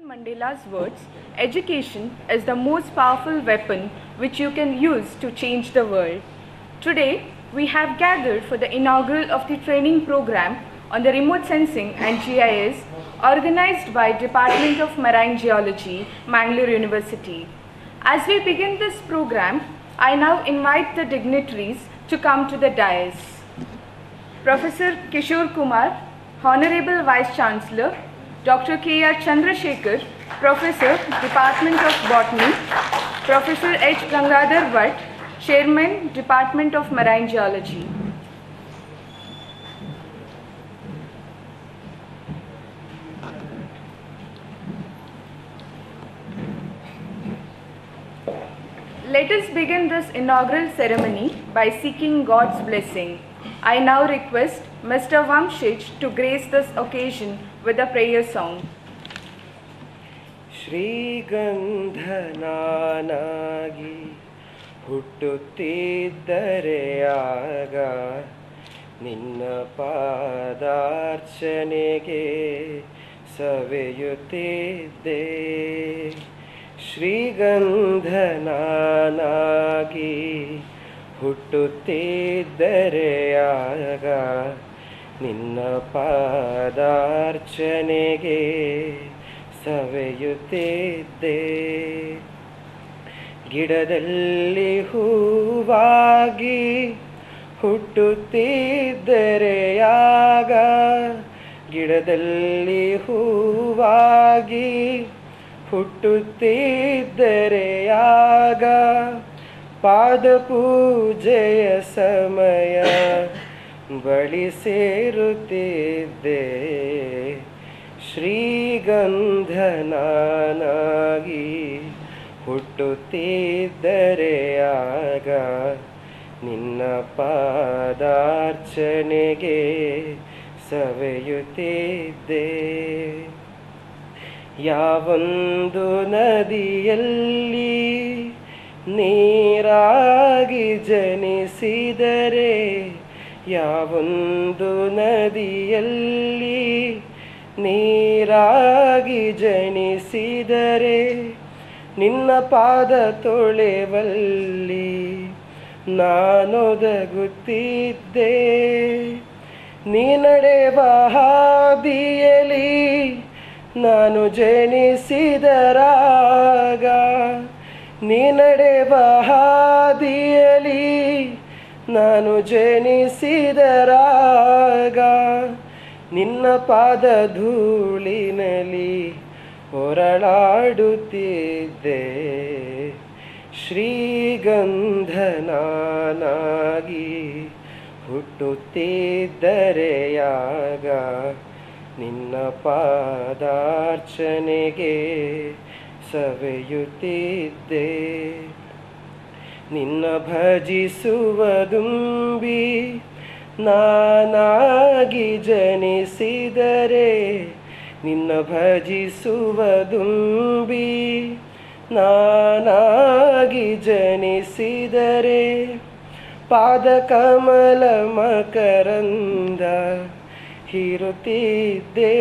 In Mandela's words, education is the most powerful weapon which you can use to change the world. Today, we have gathered for the inaugural of the training program on the remote sensing and GIS organized by Department of Marine Geology, Mangalore University. As we begin this program, I now invite the dignitaries to come to the dais. Professor Kishore Kumar, Honorable Vice Chancellor, Dr. K. R. Chandrasekhar, Professor, Department of Botany, Professor H. Gangadhar Bhat, Chairman, Department of Marine Geology. Let us begin this inaugural ceremony by seeking God's blessing. I now request Mr. Vamshich to grace this occasion with a prayer song. ಶ್ರೀಗಂಧನಾನಾಗಿ ಹುಟ್ಟುತ್ತಿದ್ದರೆ ಆಗ ನಿನ್ನ ಪಾದಾರ್ಚನೆಗೆ ಸವೆಯುತ್ತಿದ್ದೆ ಶ್ರೀಗಂಧನಾಗಿ ಹುಟ್ಟುತ್ತಿದ್ದರೆ ಆಗ ನಿನ್ನ ಪಾದಾರ್ಚನೆಗೆ ಸವೆಯುತ್ತಿದ್ದೆ. ಗಿಡದಲ್ಲಿ ಹೂವಾಗಿ ಹುಟ್ಟುತ್ತಿದ್ದರೆ ಆಗ ಗಿಡದಲ್ಲಿ ಹೂವಾಗಿ ಹುಟ್ಟುತ್ತಿದ್ದರೆ ಆಗ ಪಾದ ಪೂಜೆಯ ಸಮಯ ಬಳಿ ಸೇರುತ್ತಿದ್ದೆ. ಶ್ರೀಗಂಧನಾನಾಗಿ ಹುಟ್ಟುತ್ತಿದ್ದರೆ ಆಗ ನಿನ್ನ ಪಾದಾರ್ಚನೆಗೆ ಸವೆಯುತ್ತಿದ್ದೆ. ಯಾವೊಂದು ನದಿಯಲ್ಲಿ ನೀರಾಗಿ ಜನಿಸಿದರೆ ಯಾವೊಂದು ನದಿಯಲ್ಲಿ ನೀರಾಗಿ ಜನಿಸಿದರೆ ನಿನ್ನ ಪಾದ ತೊಳೆವಲ್ಲಿ ನಾನೊದಗುತ್ತಿದ್ದೆ. ನೀ ನಡೆವ ನಾನು ಜನಿಸಿದರಾಗ ನೀ ನಡೆವ ನಾನು ಜನಿಸಿದರಾಗ ನಿನ್ನ ಪಾದ ಧೂಳಿನಲ್ಲಿ ಹೊರಳಾಡುತ್ತಿದ್ದೆ. ಶ್ರೀಗಂಧನಾನಾಗಿ ಹುಟ್ಟುತ್ತಿದ್ದರೆಯಾಗ ನಿನ್ನ ಪಾದಾರ್ಚನೆಗೆ ಸವೆಯುತ್ತಿದ್ದೆ. ನಿನ್ನ ಭಜಿಸುವದುಂಬಿ, ನಾನಾಗಿ ಜನಿಸಿದರೆ ನಿನ್ನ ಭಜಿಸುವದುಂಬಿ, ನಾನಾಗಿ ಜನಿಸಿದರೆ ಪಾದ ಕಮಲ ಮಕರಂದ ಹಿರುತ್ತಿದ್ದೆ.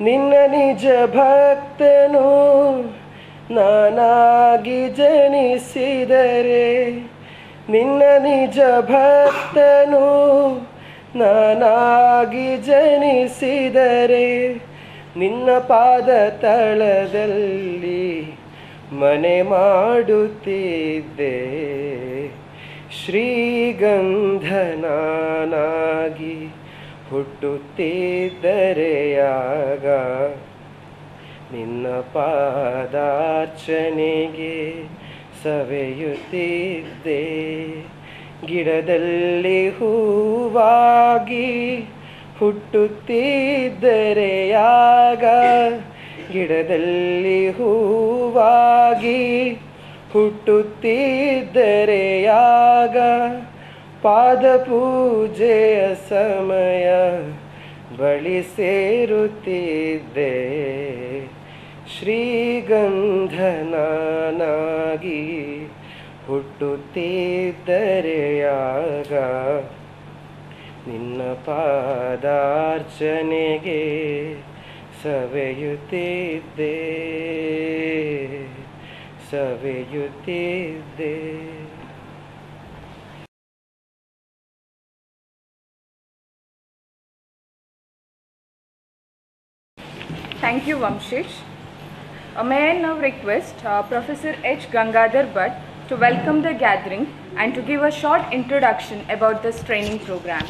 ನಿನ್ನ ನಿಜ ಭಕ್ತನು ನಾನಾಗಿ ಜನಿಸಿದರೆ ನಿನ್ನ ನಿಜ ಭಕ್ತನು ನಾನಾಗಿ ಜನಿಸಿದರೆ ನಿನ್ನ ಪಾದ ತಳದಲ್ಲಿ ಮನೆ ಮಾಡುತ್ತಿದ್ದೆ. ಶ್ರೀಗಂಧನಾಗಿ ಹುಟ್ಟುತ್ತಿದ್ದರೆಯಾಗ ನಿನ್ನ ಪಾದಾರ್ಚನೆಗೆ ಸವೆಯುತ್ತಿದ್ದೆ. ಗಿಡದಲ್ಲಿ ಹೂವಾಗಿ ಹುಟ್ಟುತ್ತಿದ್ದರೆಯಾಗ ಗಿಡದಲ್ಲಿ ಹೂವಾಗಿ ಹುಟ್ಟುತ್ತಿದ್ದರೆಯಾಗ ಪಾದ ಪೂಜೆಯ ಸಮಯ ಬಳಿ ಸೇರುತ್ತಿದ್ದೆ. ಶ್ರೀಗಂಧನಾಗಿ ಹುಟ್ಟುತ್ತಿದ್ದರೆಯಾಗ ನಿನ್ನ ಪಾದಾರ್ಚನೆಗೆ ಸವೆಯುತ್ತಿದ್ದೆ ಸವೆಯುತ್ತಿದ್ದೆ. Thank you Vamshesh Uh, may I now request uh, Professor H. Gangadhar Bhat to welcome the gathering and to give a short introduction about this training program.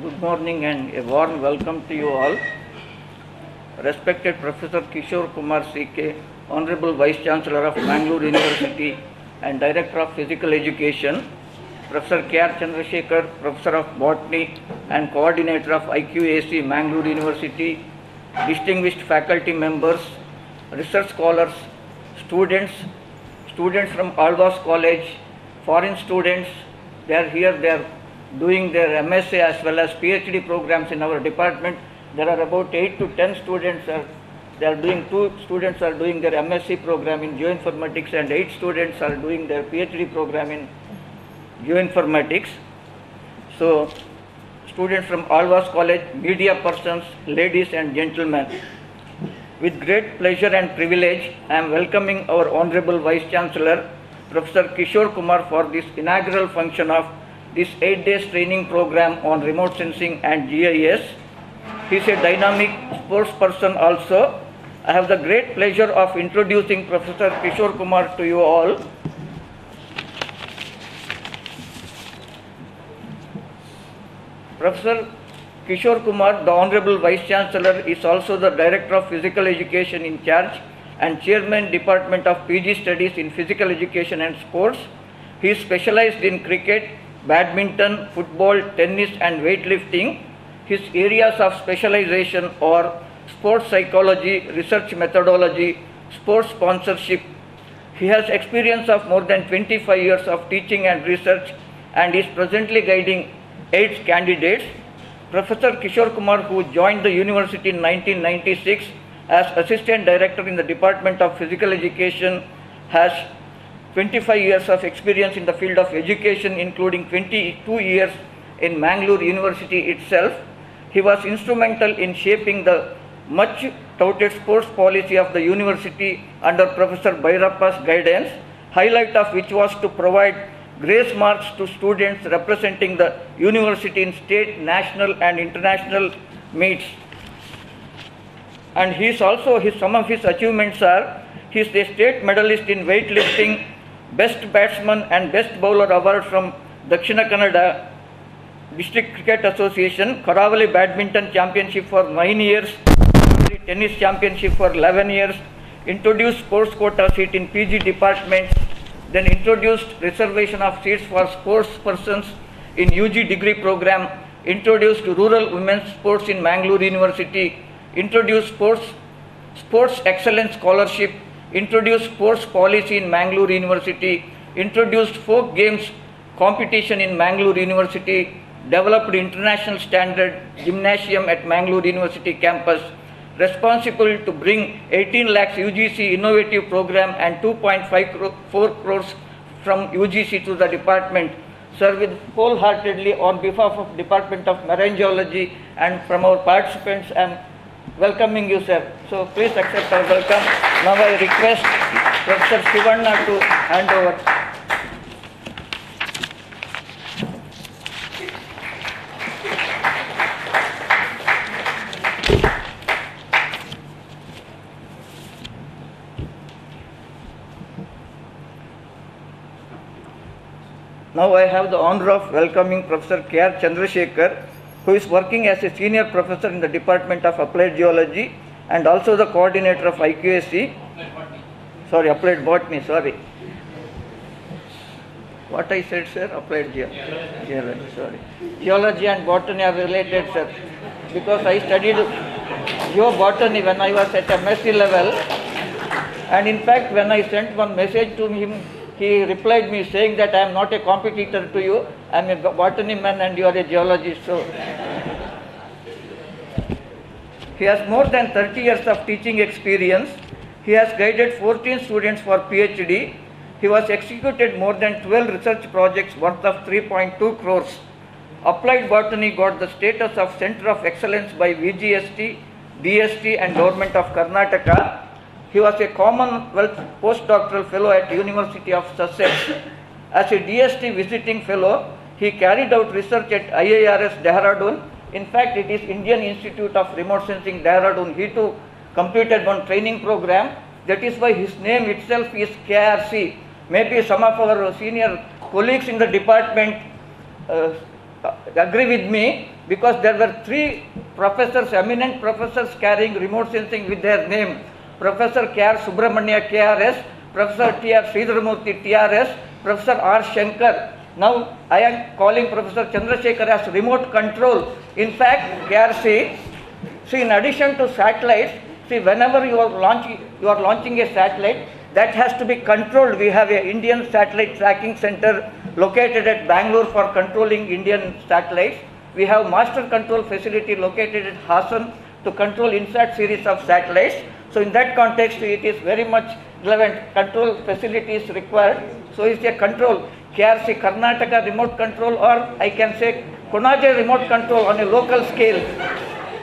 Good morning and a warm welcome to you all. Respected Professor Kishore Kumar CK, Honorable Vice Chancellor of Mangalore University and Director of Physical Education, Professor K. R. Chandrasekhar, Professor of Botany and Coordinator of IQAC Mangalore University, distinguished faculty members, research scholars, students, students from Alvas College, foreign students, they are here, they are doing their MSc as well as PhD programs in our department. There are about 8 to 10 students are, they are doing, two students are doing their MSc program in geoinformatics and 8 students are doing their PhD program in geoinformatics. So, students from Alvas College, media persons, ladies and gentlemen, with great pleasure and privilege, I am welcoming our Honorable Vice Chancellor, Professor Kishore Kumar for this inaugural function of this 8 days training program on remote sensing and GIS. He is a dynamic sports person also. I have the great pleasure of introducing Professor Kishore Kumar to you all. Professor Kishore Kumar, the Honorable Vice Chancellor, is also the Director of Physical Education in charge and Chairman Department of PG Studies in Physical Education and Sports. He is specialized in cricket, badminton, football, tennis and weightlifting. His areas of specialization are sports psychology, research methodology, sports sponsorship. He has experience of more than 25 years of teaching and research and is presently guiding eight candidates. Professor Kishore Kumar, who joined the university in 1996 as Assistant Director in the Department of Physical Education, has 25 years of experience in the field of education, including 22 years in Mangalore University itself. He was instrumental in shaping the much touted sports policy of the university under Professor Bhairappa's guidance, highlight of which was to provide grace marks to students representing the university in state, national and international meets. And he is also, his, some of his achievements are, he is a state medalist in weightlifting, best batsman and best bowler award from Dakshina Kannada District Cricket Association, Karavali Badminton Championship for 9 years, Tennis Championship for 11 years, introduced sports quota seat in PG departments, then introduced reservation of seats for sports persons in UG degree program, introduced rural women's sports in Mangalore University, introduced sports, sports excellence scholarship, introduced sports policy in Mangalore University, introduced folk games competition in Mangalore University, developed international standard gymnasium at Mangalore University campus, responsible to bring 18 lakhs UGC innovative program and 2.5 cro- 4 crores from UGC to the department. With wholeheartedly on behalf of Department of Marine Geology and from our participants, I am welcoming you, sir. So please accept our welcome. Now I request Professor Sivanna to hand over. Now I have the honor of welcoming Professor K. R. Chandrasekhar, who is working as a senior professor in the Department of Applied Geology and also the coordinator of IQAC. Sorry, Applied Botany, sorry. What I said, sir? Applied Geology. Geology, sorry. Geology and botany are related, sir. Because I studied geobotany when I was at a MSc level. And in fact, when I sent one message to him, he replied me saying that I am not a competitor to you, I am a botany man and you are a geologist. So He has more than 30 years of teaching experience. He has guided 14 students for PhD. He was executed more than 12 research projects worth of 3.2 crores. Applied Botany got the status of Center of Excellence by VGST, DST and Government of Karnataka. He was a Commonwealth postdoctoral fellow at University of Sussex. As a DST visiting fellow, he carried out research at IIRS Dehradun. In fact, it is Indian Institute of Remote Sensing Dehradun. He too completed one training program. That is why his name itself is KRC. Maybe some of our senior colleagues in the department uh, agree with me because there were three professors, eminent professors carrying remote sensing with their name. Professor K.R. Subramania KRS, Professor T.R. Sridharamurthy TRS, Professor R. Shankar. Now I am calling Professor Chandrasekhar as remote control. In fact, KRC, see in addition to satellites, see whenever you are launching, you are launching a satellite, that has to be controlled. We have a Indian Satellite Tracking Center located at Bangalore for controlling Indian satellites. We have master control facility located at Hassan to control INSAT series of satellites. So in that context, it is very much relevant. Control facility is required. So it's a control. KRC Karnataka remote control or I can say Konaje remote control on a local scale.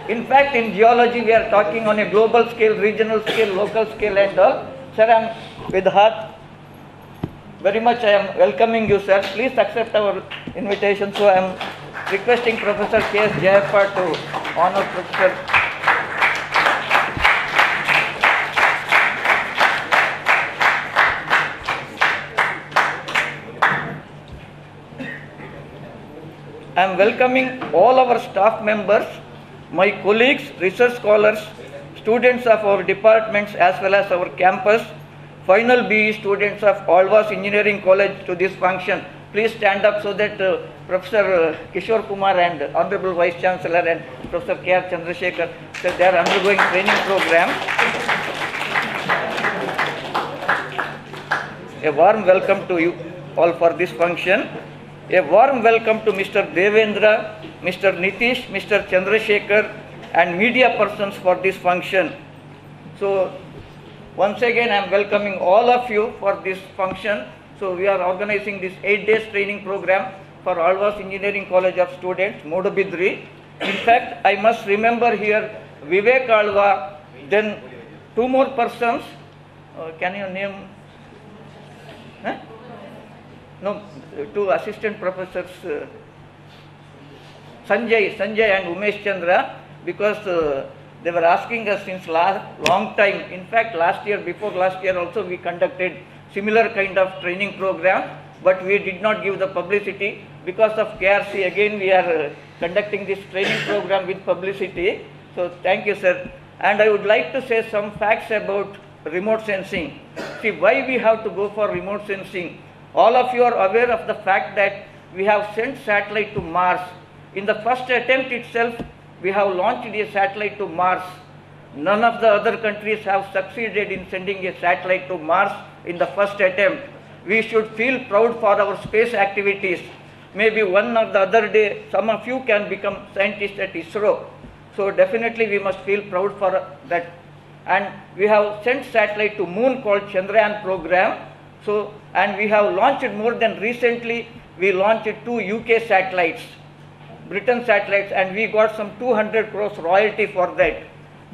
In fact, in geology, we are talking on a global scale, regional scale, local scale and all. Sir, I am with heart very much I am welcoming you, sir. Please accept our invitation. So I am requesting Professor K.S. Jayappa to honor Professor. I am welcoming all our staff members, my colleagues, research scholars, students of our departments as well as our campus, final BE students of Alvas Engineering College to this function. Please stand up so that uh, Professor uh, Kishore Kumar and Honorable Vice Chancellor and Professor K.R. Chandrasekhar, they are undergoing training program. A warm welcome to you all for this function. A warm welcome to Mr. Devendra, Mr. Nitish, Mr. Chandrasekhar and media persons for this function. So once again, I am welcoming all of you for this function. So we are organizing this eight days training program for Alvas Engineering College of Students, Moodabidri. In fact, I must remember here Vivek Alva, then two more persons. Uh, can you name? Huh? No, two assistant professors, uh, Sanjay, Sanjay and Umesh Chandra, because uh, they were asking us since last long time. In fact, last year, before last year also, we conducted similar kind of training program, but we did not give the publicity because of KRC. Again, we are uh, conducting this training program with publicity. So thank you, sir. And I would like to say some facts about remote sensing. See, why we have to go for remote sensing? All of you are aware of the fact that we have sent satellite to Mars. In the first attempt itself, we have launched a satellite to Mars. None of the other countries have succeeded in sending a satellite to Mars in the first attempt. We should feel proud for our space activities. Maybe one or the other day, some of you can become scientists at ISRO. So definitely we must feel proud for that. And we have sent satellite to moon called Chandrayaan program. So, and we have launched more than recently, we launched two UK satellites. Britain satellites and we got some 200 crores royalty for that.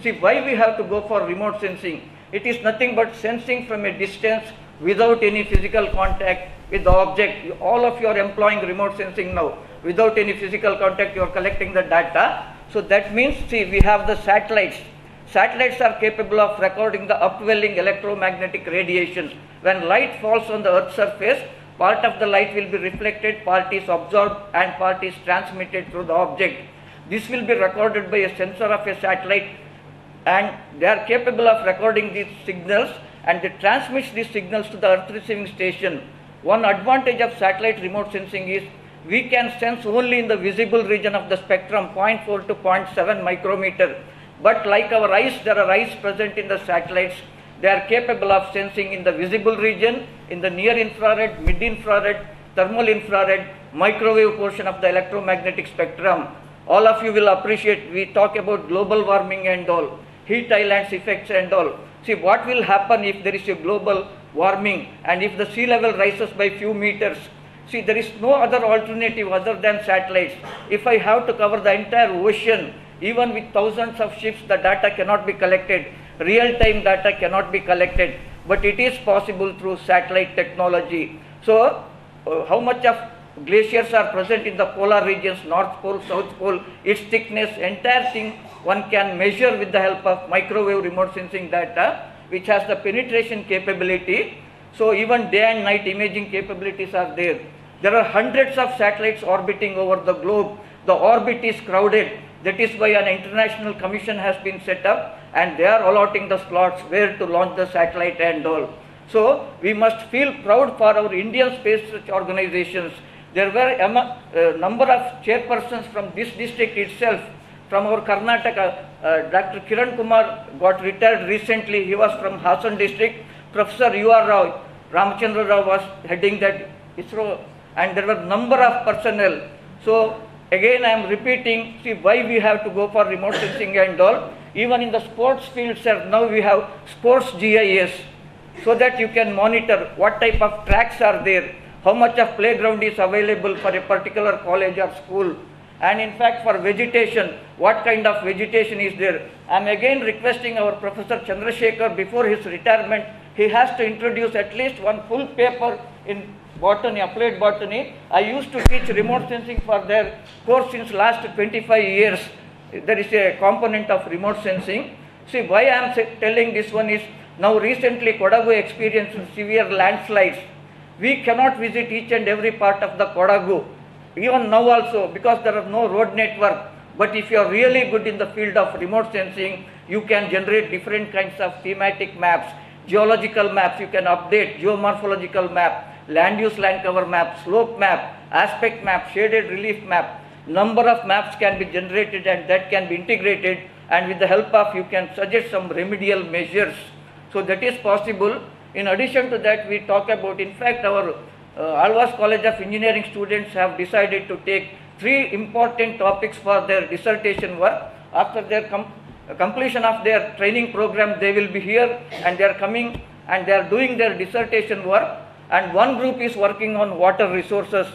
See why we have to go for remote sensing? It is nothing but sensing from a distance without any physical contact with the object. All of you are employing remote sensing now. Without any physical contact, you are collecting the data. So that means, see, we have the satellites. Satellites are capable of recording the upwelling electromagnetic radiation. When light falls on the Earth's surface, part of the light will be reflected, part is absorbed and part is transmitted through the object. This will be recorded by a sensor of a satellite and they are capable of recording these signals and they transmit these signals to the earth receiving station. One advantage of satellite remote sensing is we can sense only in the visible region of the spectrum 0.4 to 0.7 micrometer. But like our eyes, there are eyes present in the satellites. They are capable of sensing in the visible region, in the near infrared, mid infrared, thermal infrared, microwave portion of the electromagnetic spectrum. all of you will appreciate, we talk about global warming and all, heat islands effects and all. See, what will happen if there is a global warming and if the sea level rises by few meters? See, there is no other alternative other than satellites. If I have to cover the entire ocean, even with thousands of ships, the data cannot be collected. Real-time data cannot be collected, but it is possible through satellite technology. So, uh, how much of glaciers are present in the polar regions, North Pole, South Pole, its thickness, entire thing one can measure with the help of microwave remote sensing data, which has the penetration capability. So even day and night imaging capabilities are there. There are hundreds of satellites orbiting over the globe. The orbit is crowded. That is why an international commission has been set up and they are allotting the slots where to launch the satellite and all. So we must feel proud for our Indian space organizations. There were a number of chairpersons from this district itself, from our Karnataka. Uh, Dr. Kiran Kumar got retired recently. He was from Hassan district. Professor U.R. Rao, Ramachandra Rao was heading that ISRO and there were number of personnel. So again I am repeating, see why we have to go for remote sensing and all. Even in the sports field, sir, now we have sports GIS so that you can monitor what type of tracks are there, how much of playground is available for a particular college or school. And in fact, for vegetation, what kind of vegetation is there? I am again requesting our Professor Chandrasekhar before his retirement, he has to introduce at least one full paper in botany, applied botany. I used to teach remote sensing for their course since last 25 years. There is a component of remote sensing. See, why I am telling this one is, now recently Kodagu experienced severe landslides. We cannot visit each and every part of the Kodagu. Even now also, because there are no road network. But if you are really good in the field of remote sensing, you can generate different kinds of thematic maps, geological maps, you can update geomorphological map, land use land cover map, slope map, aspect map, shaded relief map. Number of maps can be generated and that can be integrated and with the help of you can suggest some remedial measures. So that is possible. In addition to that, we talk about, in fact, our uh, Alvas College of Engineering students have decided to take three important topics for their dissertation work. After their com completion of their training program, they will be here and they are coming and they are doing their dissertation work. And one group is working on water resources.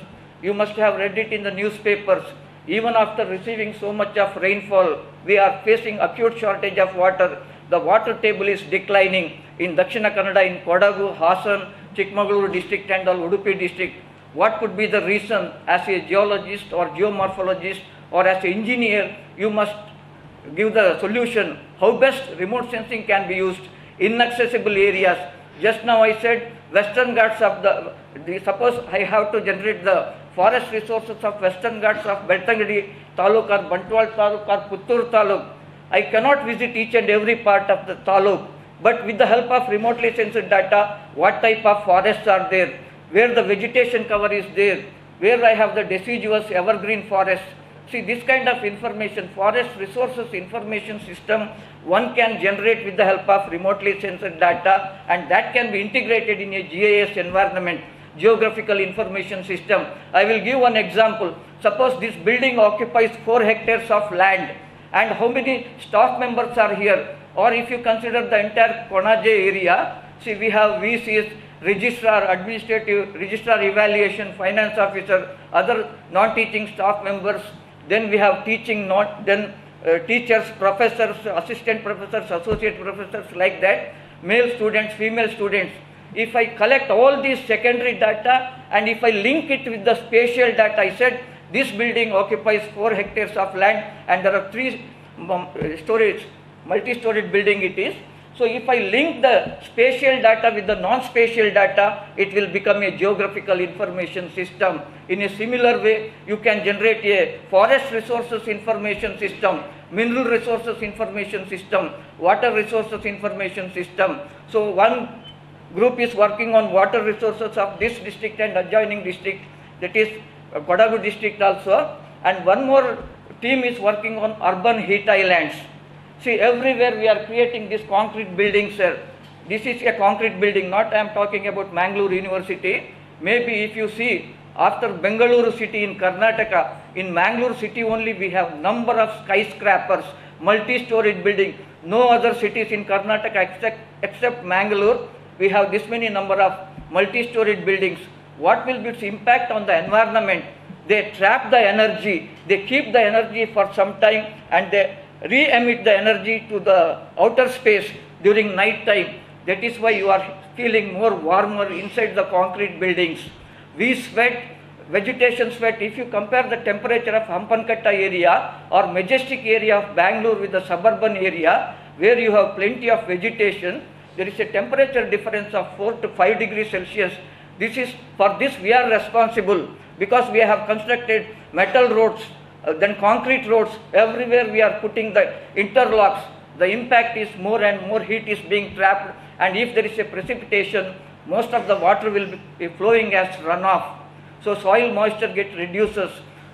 You must have read it in the newspapers. Even after receiving so much of rainfall, we are facing acute shortage of water. The water table is declining in Dakshina Kannada, in Kodagu, Hassan, Chikmagaluru district and all Udupi district. What could be the reason as a geologist or geomorphologist or as an engineer, you must give the solution how best remote sensing can be used in inaccessible areas. Just now I said western ghats of the, the suppose I have to generate the forest resources of western ghats of Beltangadi taluk or Bantwal taluk or Puttur taluk. I cannot visit each and every part of the taluk, but with the help of remotely sensed data, what type of forests are there, where the vegetation cover is there, where I have the deciduous evergreen forest. See this kind of information, forest resources information system, one can generate with the help of remotely sensed data and that can be integrated in a GIS environment, geographical information system. I will give one example. Suppose this building occupies 4 hectares of land and how many staff members are here or if you consider the entire Konaje area, see we have VCs, registrar, administrative, registrar evaluation, finance officer, other non-teaching staff members, then we have teaching, not then uh, teachers, professors, assistant professors, associate professors like that, male students, female students. If I collect all these secondary data and if I link it with the spatial data, I said this building occupies 4 hectares of land and there are three um, storage, multi-storied building it is. So if I link the spatial data with the non-spatial data, it will become a geographical information system. In a similar way, you can generate a forest resources information system, mineral resources information system, water resources information system. So one group is working on water resources of this district and adjoining district, that is uh, Kodagu district also. And one more team is working on urban heat islands. See, everywhere we are creating these concrete buildings, sir. This is a concrete building, not I am talking about Mangalore University. Maybe if you see After Bengaluru city in Karnataka, in Mangalore city only we have number of skyscrapers, multi-storied building. No other cities in Karnataka except, except Mangalore, we have this many number of multi-storied buildings. What will be its impact on the environment? They trap the energy, they keep the energy for some time and they re-emit the energy to the outer space during night time. That is why you are feeling more warmer inside the concrete buildings. We sweat, vegetation sweat. If you compare the temperature of Hampankatta area or majestic area of Bangalore with the suburban area, where you have plenty of vegetation, there is a temperature difference of 4 to 5 degrees Celsius. This is, for this we are responsible because we have constructed metal roads, uh, then concrete roads, everywhere we are putting the interlocks. The impact is more and more heat is being trapped and if there is a precipitation, most of the water will be flowing as runoff. So soil moisture get reduces.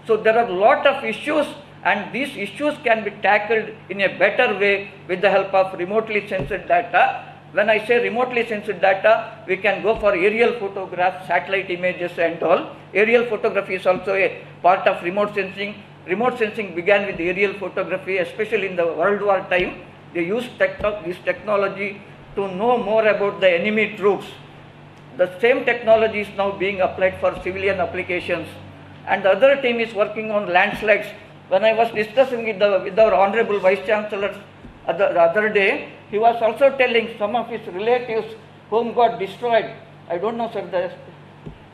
So there are a lot of issues and these issues can be tackled in a better way with the help of remotely sensed data. When I say remotely sensed data, we can go for aerial photographs, satellite images and all. Aerial photography is also a part of remote sensing. Remote sensing began with aerial photography, especially in the World War time. They used this technology to know more about the enemy troops. The same technology is now being applied for civilian applications. And the other team is working on landslides. When I was discussing with, the, with our Honorable Vice Chancellor other, the other day, he was also telling some of his relatives whom got destroyed. I don't know, sir, the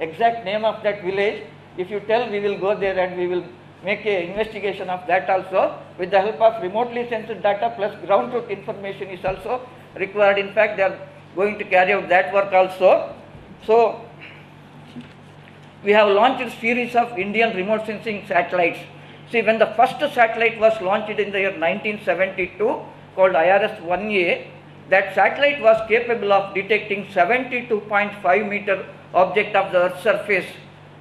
exact name of that village. If you tell, we will go there and we will make a investigation of that also. With the help of remotely sensed data plus ground truth information is also required. In fact, they are going to carry out that work also. So, we have launched a series of Indian remote sensing satellites. See, when the first satellite was launched in the year 1972, called IRS-1A, that satellite was capable of detecting 72.5 meter object of the Earth's surface.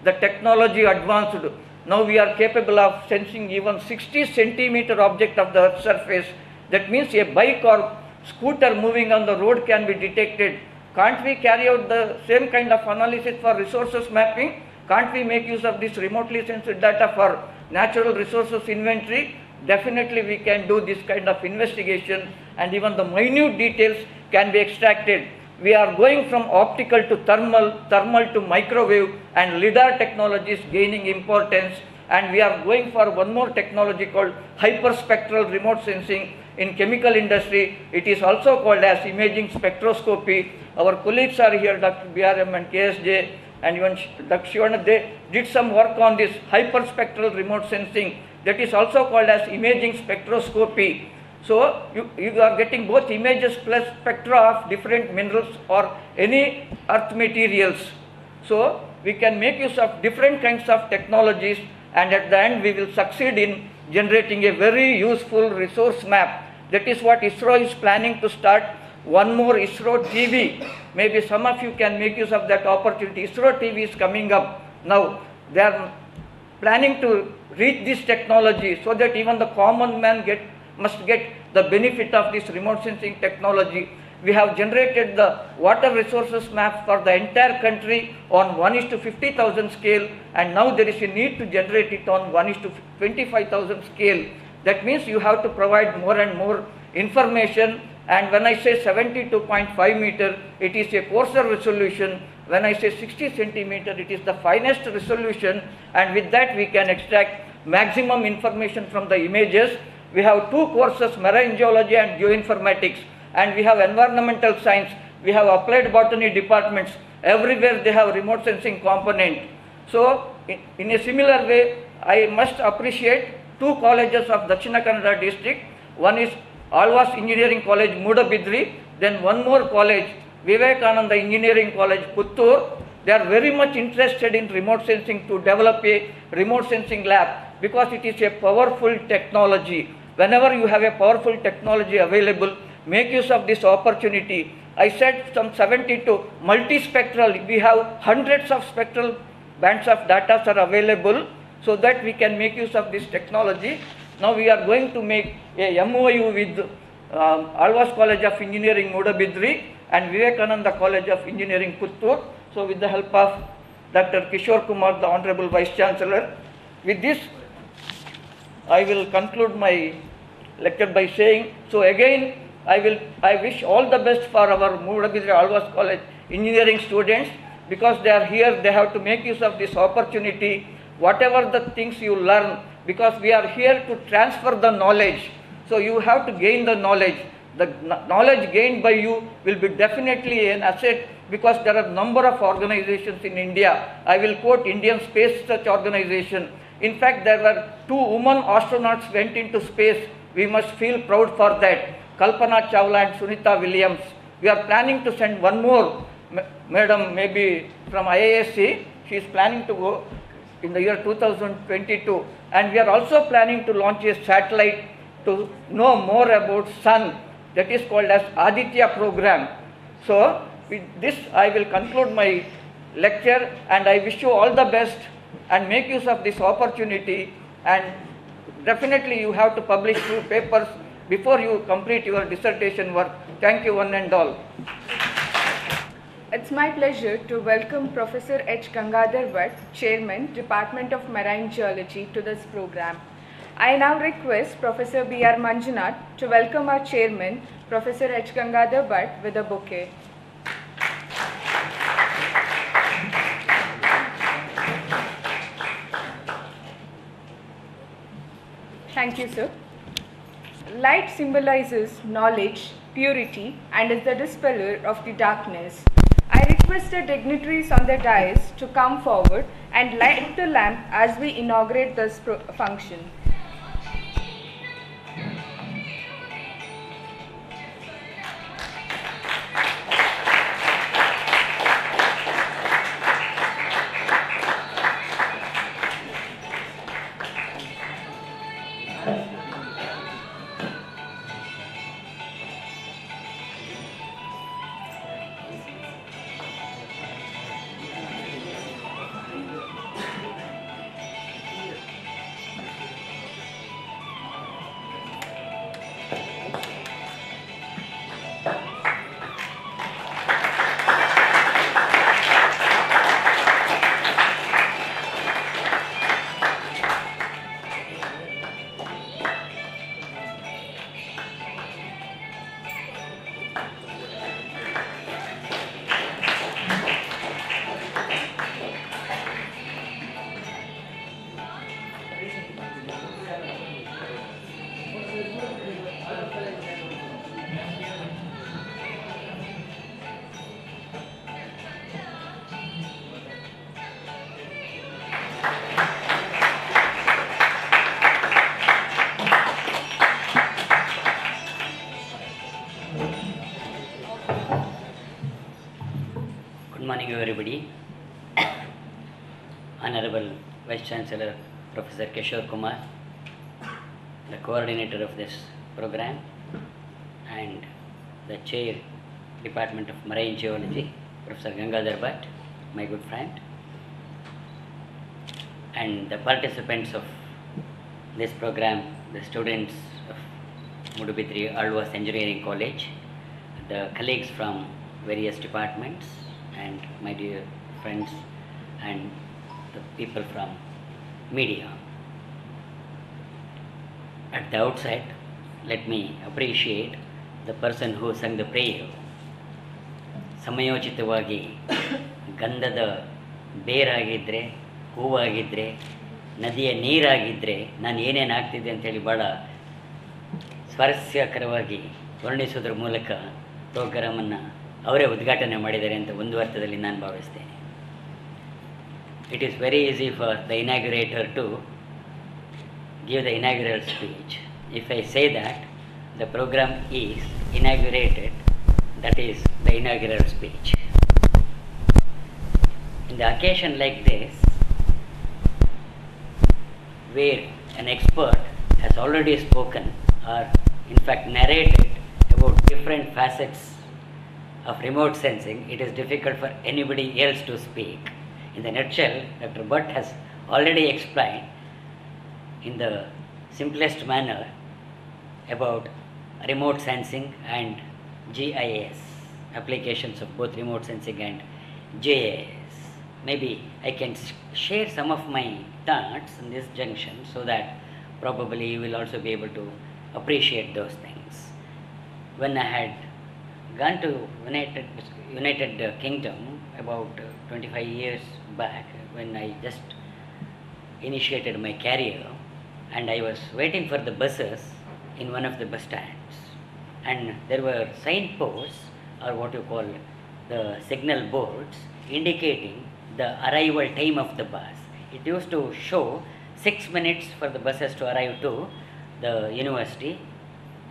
The technology advanced. Now we are capable of sensing even 60 centimeter object of the Earth's surface. That means a bike or scooter moving on the road can be detected. Can't we carry out the same kind of analysis for resources mapping? Can't we make use of this remotely sensed data for natural resources inventory? Definitely we can do this kind of investigation and even the minute details can be extracted. We are going from optical to thermal, thermal to microwave and LIDAR technologies gaining importance and we are going for one more technology called hyperspectral remote sensing in chemical industry. It is also called as imaging spectroscopy. Our colleagues are here, Dr. BRM and KSJ and even Dr. Shivana, they did some work on this hyperspectral remote sensing that is also called as imaging spectroscopy. So you, you are getting both images plus spectra of different minerals or any earth materials. So we can make use of different kinds of technologies and at the end we will succeed in generating a very useful resource map. That is what ISRO is planning to start one more ISRO TV. Maybe some of you can make use of that opportunity. ISRO TV is coming up now. They are planning to reach this technology so that even the common man get must get the benefit of this remote sensing technology. We have generated the water resources map for the entire country on 1 is to 50,000 scale and now there is a need to generate it on 1 is to 25,000 scale. That means you have to provide more and more information and when I say 72.5 meter, it is a coarser resolution. When I say 60 centimeter, it is the finest resolution and with that we can extract maximum information from the images. We have two courses, marine geology and geoinformatics and we have environmental science. We have applied botany departments. Everywhere they have remote sensing component. So in, a similar way, I must appreciate two colleges of Dakshina Kannada district. One is Alvas Engineering College, Moodabidri. Then one more college, Vivekananda Engineering College, Puttur. They are very much interested in remote sensing to develop a remote sensing lab because it is a powerful technology. Whenever you have a powerful technology available, make use of this opportunity. I said some 72 multispectral, we have hundreds of spectral bands of data are available so that we can make use of this technology. Now we are going to make a MOU with um, Alvas College of Engineering Moodabidri and Vivekananda College of Engineering Puttur. So with the help of Dr. Kishore Kumar, the Honorable Vice Chancellor. With this, I will conclude my lecture by saying, so again, I will, I wish all the best for our Moodabidri Alvas College engineering students because they are here, they have to make use of this opportunity, whatever the things you learn, because we are here to transfer the knowledge. So you have to gain the knowledge. The knowledge gained by you will be definitely an asset because there are number of organizations in India. I will quote Indian Space Research Organization. In fact, there were two women astronauts went into space. We must feel proud for that. Kalpana Chawla and Sunita Williams. We are planning to send one more ma- madam, maybe from IISc. She is planning to go in the year 2022. And we are also planning to launch a satellite to know more about sun that is called as Aditya program. So with this I will conclude my lecture and I wish you all the best and make use of this opportunity and definitely you have to publish two papers before you complete your dissertation work. Thank you one and all. It's my pleasure to welcome Professor H. Gangadhar Bhat, Chairman, Department of Marine Geology, to this program. I now request Professor B. R. Manjunath to welcome our Chairman, Professor H. Gangadhar Bhat, with a bouquet. Thank you, sir. Light symbolizes knowledge, purity, and is the dispeller of the darkness. I request the dignitaries on the dais to come forward and light the lamp as we inaugurate this function. Everybody. Honorable Vice Chancellor Professor Kishore Kumar, the coordinator of this program, and the Chair Department of Marine Geology, Professor Gangadhar Bhat, my good friend, and the participants of this program, the students of Moodabidri Alvas Engineering College, the colleagues from various departments, and my dear friends and the people from media. At the outset, let me appreciate the person who sang the prayer. ಸಮಯೋಚಿತವಾಗಿ ಗಂಧದ ಬೇರಾಗಿದ್ದರೆ ಹೂವಾಗಿದ್ದರೆ ನದಿಯ ನೀರಾಗಿದ್ದರೆ ನಾನು ಏನೇನು ಆಗ್ತಿದ್ದೆ ಅಂಥೇಳಿ ಭಾಳ ಸ್ವಾರಸ್ಯಕರವಾಗಿ ವರ್ಣಿಸೋದ್ರ ಮೂಲಕ ಪ್ರೋಗ್ರಾಮನ್ನು ಅವರೇ ಉದ್ಘಾಟನೆ ಮಾಡಿದ್ದಾರೆ ಅಂತ ಒಂದು ಅರ್ಥದಲ್ಲಿ ನಾನು ಭಾವಿಸ್ತೇನೆ it is very easy for the ಇನಾಗ್ಯುರೇಟರ್ to give the inaugural speech. If I say that the program is inaugurated, that is the inaugural speech. In the occasion like this, where an expert has already spoken or in fact narrated about different facets of remote sensing, it is difficult for anybody else to speak. In the nutshell, Dr. Bhat has already explained in the simplest manner about remote sensing and GIS, applications of both remote sensing and GIS. maybe I can share some of my thoughts in this junction so that probably you will also be able to appreciate those things. When I had gone to United, United Kingdom about uh, 25 years back, when I just initiated my career, and I was waiting for the buses in one of the bus stands, and there were signposts or what you call the signal boards indicating the arrival time of the bus. It used to show six minutes for the buses to arrive to the university,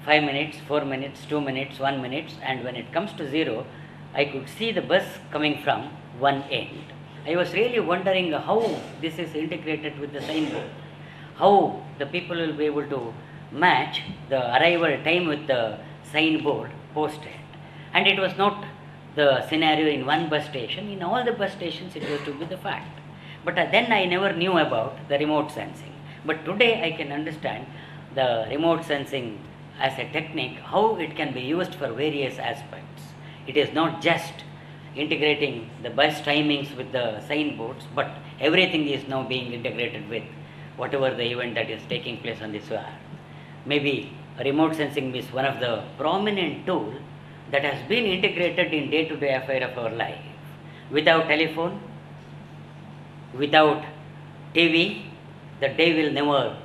five minutes, four minutes, two minutes, one minute, and when it comes to zero, I could see the bus coming from one end. I was really wondering how this is integrated with the signboard, how the people will be able to match the arrival time with the signboard posted. And it was not the scenario in one bus station, in all the bus stations it was to be the fact. But uh, then I never knew about the remote sensing. But today I can understand the remote sensing as a technique, how it can be used for various aspects. It is not just integrating the bus timings with the signboards, but everything is now being integrated with whatever the event that is taking place on this earth. Maybe remote sensing is one of the prominent tool that has been integrated in day-to-day affair of our life. Without telephone, without TV, the day will never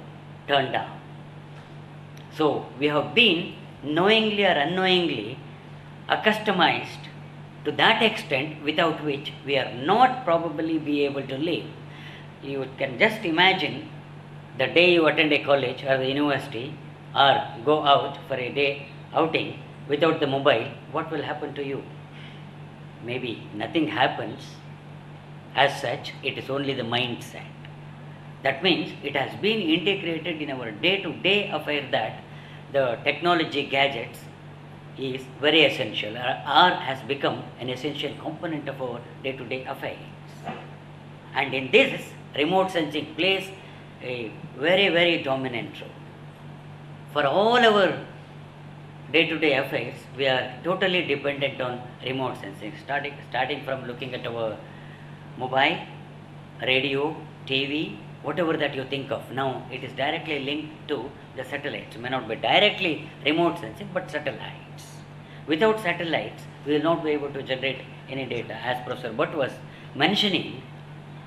turn down. So we have been knowingly or unknowingly accustomed to that extent without which we are not probably be able to live. You can just imagine the day you attend a college or the university or go out for a day outing without the mobile, what will happen to you? Maybe nothing happens as such, it is only the mindset. That means it has been integrated in our day to day affair that the technology gadgets is very essential uh, or, or has become an essential component of our day to day affairs. And in this, remote sensing plays a very, very dominant role. For all our day to day affairs, we are totally dependent on remote sensing, starting, starting from looking at our mobile, radio, TV, whatever that you think of. Now it is directly linked to the satellites. May not be directly remote sensing, but satellites. Without satellites, we will not be able to generate any data. As Professor Bhat was mentioning,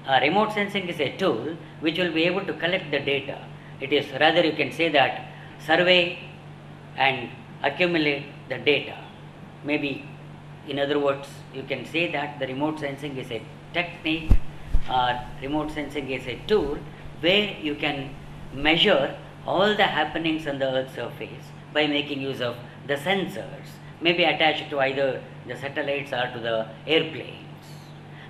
uh, remote sensing is a tool which will be able to collect the data. It is rather you can say that survey and accumulate the data. Maybe, in other words, you can say that the remote sensing is a technique or remote sensing is a tool where you can measure all the happenings on the earth's surface by making use of the sensors, maybe attached to either the satellites or to the airplanes.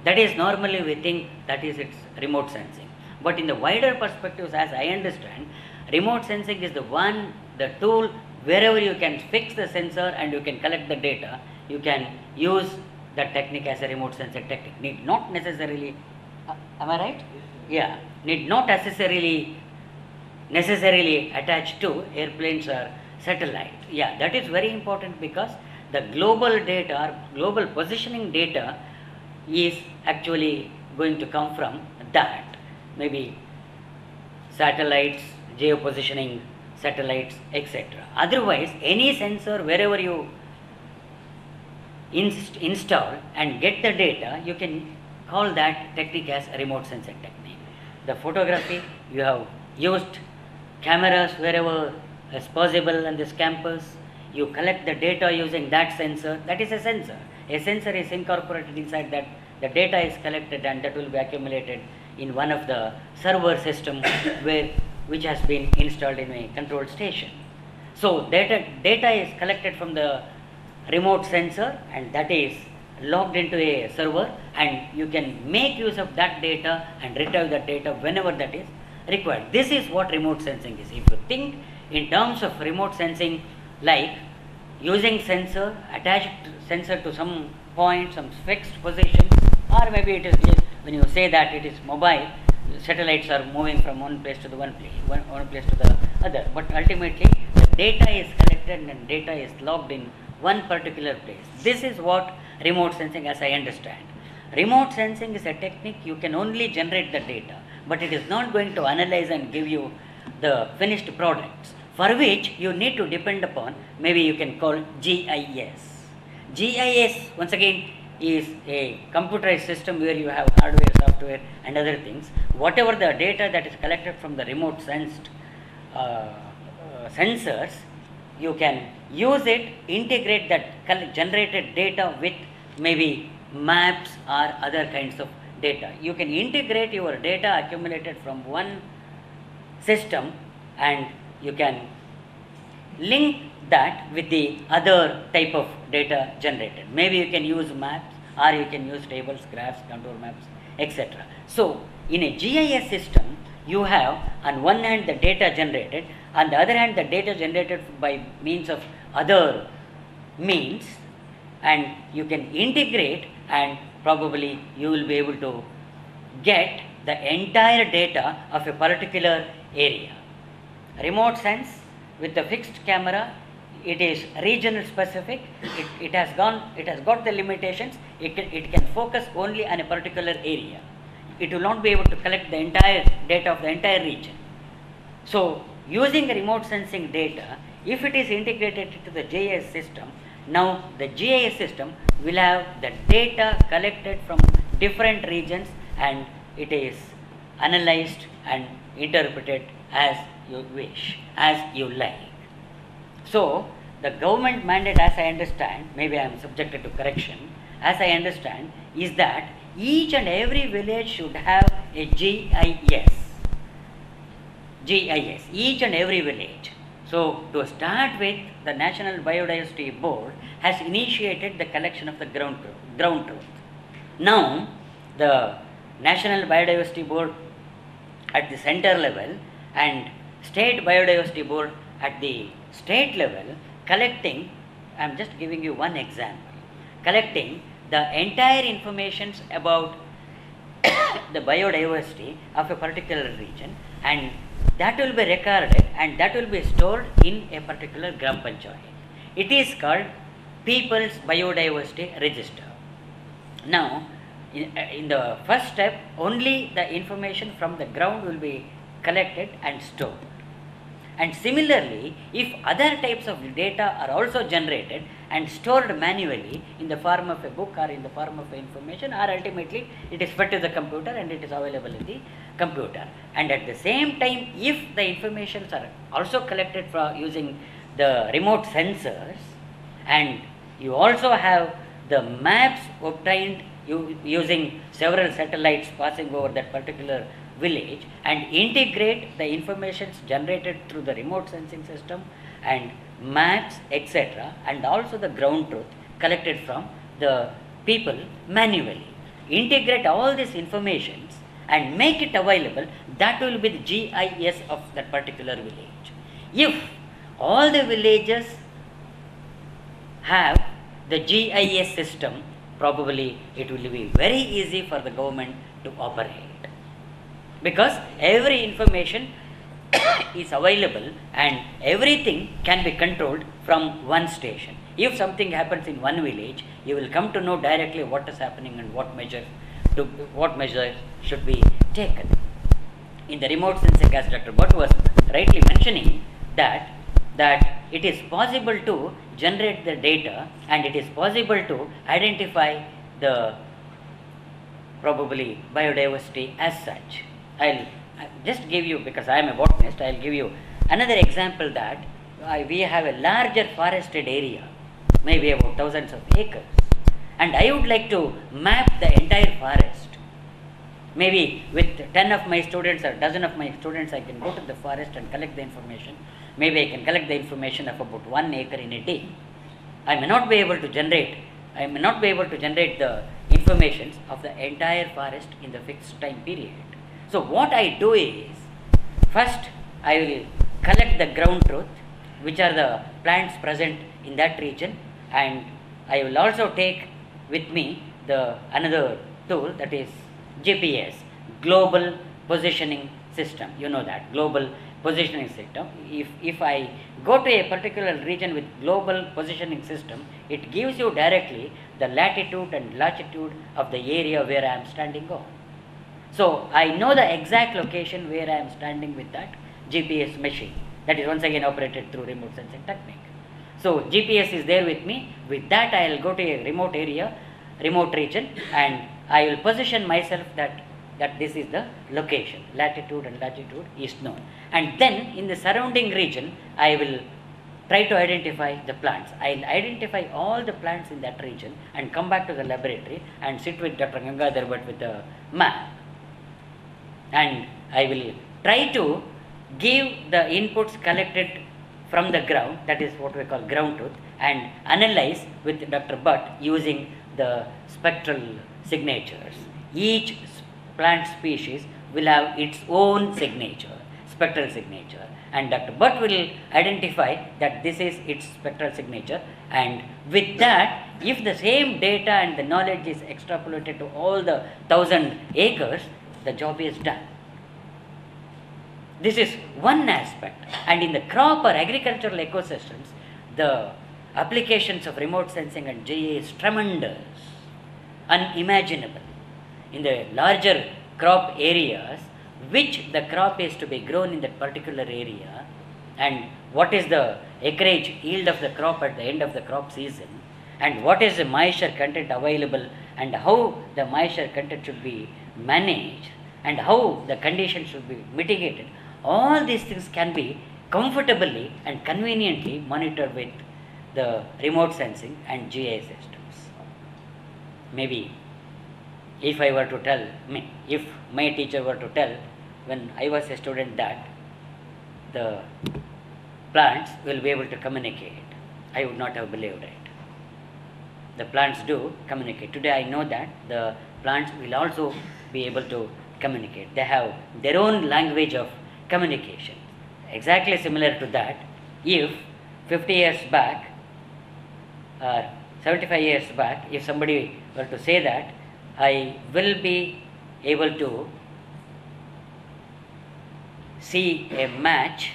That is normally we think that is its remote sensing. But in the wider perspectives, as I understand, remote sensing is the one, the tool wherever you can fix the sensor and you can collect the data, you can use that technique as a remote sensor technique. Need not necessarily, uh, am I right? Yeah, need not necessarily necessarily attached to airplanes or satellite. Yeah, that is very important because the global data or global positioning data is actually going to come from that. Maybe satellites, geopositioning satellites, etc. Otherwise, any sensor wherever you inst- install and get the data, you can call that technique as remote sensing technique. The photography, you have used cameras wherever as possible on this campus. You collect the data using that sensor. That is a sensor. A sensor is incorporated inside that. The data is collected and that will be accumulated in one of the server system where which has been installed in a control station. So data data is collected from the remote sensor and that is logged into a server and you can make use of that data and retrieve that data whenever that is required. This is what remote sensing is. If you think in terms of remote sensing like using sensor, attached sensor to some point, some fixed position or maybe it is when you say that it is mobile, satellites are moving from one place to the one place, one, one place to the other. But ultimately the data is collected and data is logged in one particular place. This is what remote sensing as I understand. Remote sensing is a technique you can only generate the data, but it is not going to analyze and give you the finished products, for which you need to depend upon maybe you can call GIS. GIS, once again, is a computerized system where you have hardware, software, and other things. Whatever the data that is collected from the remote sensed uh, uh, sensors, you can use it, integrate that generated data with maybe maps or other kinds of data. You can integrate your data accumulated from one system and you can link that with the other type of data generated. Maybe you can use maps or you can use tables, graphs, contour maps, etc. So, in a GIS system, you have on one hand the data generated, on the other hand the data generated by means of other means and you can integrate and probably you will be able to get the entire data of a particular area. Remote sense with the fixed camera, it is regional specific. It, it has gone. It has got the limitations. It can, it can focus only on a particular area. It will not be able to collect the entire data of the entire region. So, using remote sensing data, if it is integrated into the GIS system, now the GIS system will have the data collected from different regions and it is analyzed and interpreted as you wish, as you like. So, the government mandate, as I understand, maybe I am subjected to correction, as I understand, is that each and every village should have a GIS. GIS, each and every village. So, to start with, the National Biodiversity Board has initiated the collection of the ground truth. Ground truth. Now, the National Biodiversity Board at the center level and State Biodiversity Board at the state level collecting, I am just giving you one example, collecting the entire informations about the biodiversity of a particular region and that will be recorded and that will be stored in a particular gram panchayat. It is called People's Biodiversity Register. Now, in, uh, in the first step, only the information from the ground will be collected and stored. And similarly, if other types of data are also generated and stored manually in the form of a book or in the form of information, or ultimately it is fed to the computer and it is available in the computer. And at the same time, if the informations are also collected from using the remote sensors, and you also have the maps obtained using several satellites passing over that particular village and integrate the informations generated through the remote sensing system and maps etc and also the ground truth collected from the people manually integrate all these informations and make it available that will be the gis of that particular village if all the villages have the gis system probably it will be very easy for the government to operate because every information is available and everything can be controlled from one station. If something happens in one village, you will come to know directly what is happening and what measures to what measures should be taken. In the remote sensing, as Dr. Bhat was rightly mentioning, that that it is possible to generate the data and it is possible to identify the probably biodiversity as such. I'll just give you because I am a botanist. I'll give you another example that I, we have a larger forested area, maybe about thousands of acres, and I would like to map the entire forest. Maybe with ten of my students or dozen of my students, I can go to the forest and collect the information. Maybe I can collect the information of about one acre in a day. I may not be able to generate. I may not be able to generate the informations of the entire forest in the fixed time period. So what I do is, first I will collect the ground truth, which are the plants present in that region, and I will also take with me the another tool that is GPS, Global Positioning System. You know that Global positioning system. If, if I go to a particular region with global positioning system, it gives you directly the latitude and longitude of the area where I am standing on. So I know the exact location where I am standing with that GPS machine that is once again operated through remote sensing technique. So GPS is there with me. With that I will go to a remote area, remote region and I will position myself that that this is the location, latitude and latitude is known. And then in the surrounding region I will try to identify the plants. I'll identify all the plants in that region and come back to the laboratory and sit with Dr. Gangadhar Bhat with a map and I will try to give the inputs collected from the ground, that is what we call ground truth, and analyze with Dr. Bhat using the spectral signatures. Each plant species will have its own signature, spectral signature, and Dr. Bhat will identify that this is its spectral signature, and with that, if the same data and the knowledge is extrapolated to all the thousand acres, the job is done. This is one aspect. And in the crop or agricultural ecosystems, the applications of remote sensing and GIS is tremendous, unimaginable. In the larger crop areas, which the crop is to be grown in that particular area, and what is the acreage yield of the crop at the end of the crop season, and what is the moisture content available, and how the moisture content should be managed, and how the conditions should be mitigated. All these things can be comfortably and conveniently monitored with the remote sensing and GIS systems. Maybe if I were to tell me, if my teacher were to tell when I was a student that the plants will be able to communicate, I would not have believed it. The plants do communicate. Today I know that the plants will also be able to communicate. They have their own language of communication. Exactly similar to that, if 50 years back or 75 years back, if somebody were to say that, I will be able to see a match,